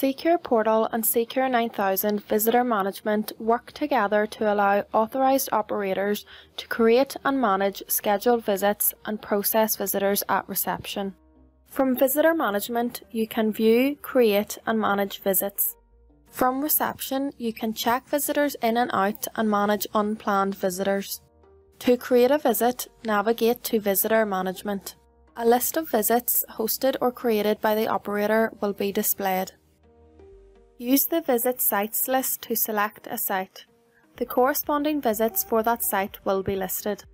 C•CURE Portal and C•CURE 9000 Visitor Management work together to allow authorised operators to create and manage scheduled visits and process visitors at reception. From Visitor Management, you can view, create and manage visits. From reception, you can check visitors in and out and manage unplanned visitors. To create a visit, navigate to Visitor Management. A list of visits hosted or created by the operator will be displayed. Use the Visit Sites list to select a site. The corresponding visits for that site will be listed.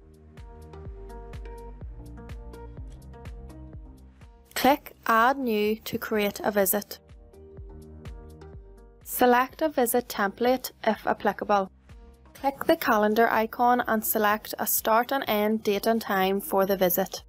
Click Add New to create a visit. Select a visit template if applicable. Click the calendar icon and select a start and end date and time for the visit.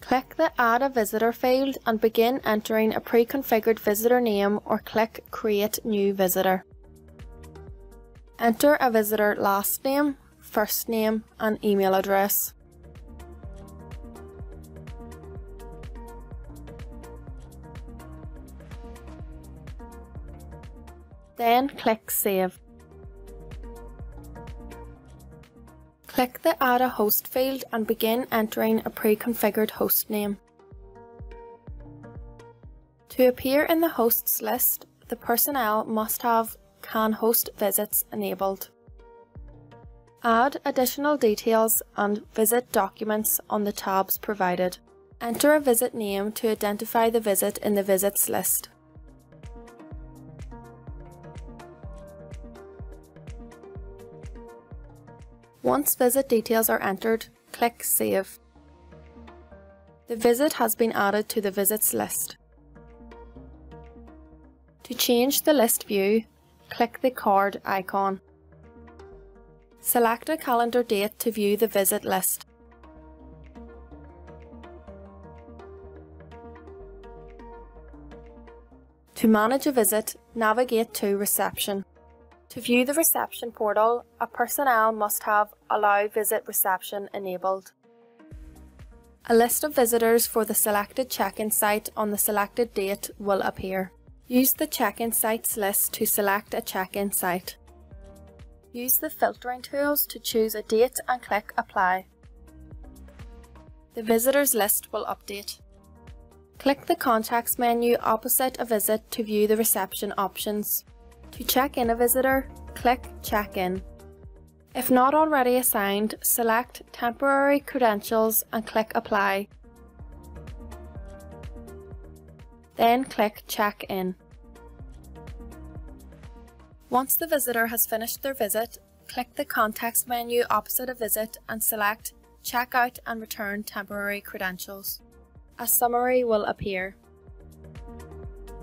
Click the Add a Visitor field and begin entering a pre-configured visitor name or click Create New Visitor. Enter a visitor last name, first name and email address. Then click Save. Click the Add a Host field and begin entering a pre-configured host name. To appear in the hosts list, the personnel must have Can Host Visits enabled. Add additional details and visit documents on the tabs provided. Enter a visit name to identify the visit in the visits list. Once visit details are entered, click Save. The visit has been added to the visits list. To change the list view, click the card icon. Select a calendar date to view the visit list. To manage a visit, navigate to Reception. To view the reception portal, a personnel must have Allow Visit Reception enabled. A list of visitors for the selected check-in site on the selected date will appear. Use the check-in sites list to select a check-in site. Use the filtering tools to choose a date and click Apply. The visitors list will update. Click the Context menu opposite a visit to view the reception options. To check in a visitor, click Check In. If not already assigned, select Temporary Credentials and click Apply. Then click Check In. Once the visitor has finished their visit, click the Context menu opposite a visit and select Check Out and Return Temporary Credentials. A summary will appear.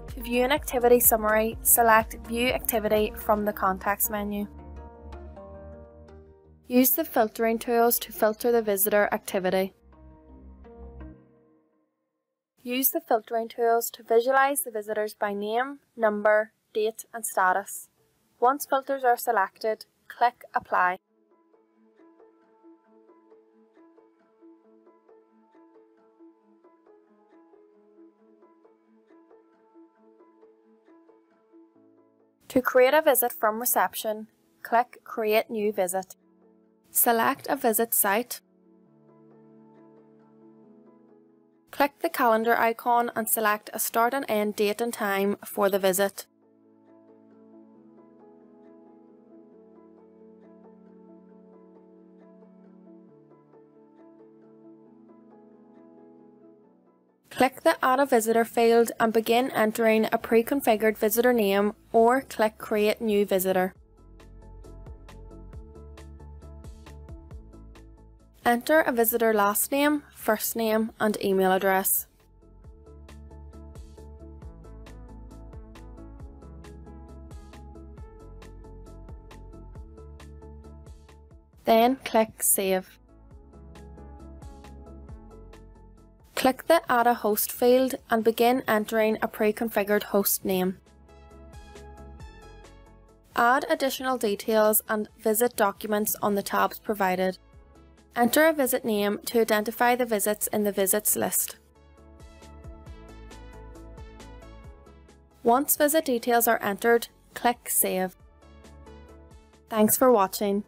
To view an activity summary, select View Activity from the Context menu. Use the filtering tools to filter the visitor activity. Use the filtering tools to visualize the visitors by name, number, date and status. Once filters are selected, click Apply. To create a visit from reception, click Create New Visit. Select a visit site. Click the calendar icon and select a start and end date and time for the visit. Click the Add a Visitor field and begin entering a pre-configured visitor name or click Create New Visitor. Enter a visitor last name, first name and email address. Then click Save. Click the Add a Host field and begin entering a pre-configured host name. Add additional details and visit documents on the tabs provided. Enter a visit name to identify the visits in the visits list. Once visit details are entered, click Save. Thanks for watching.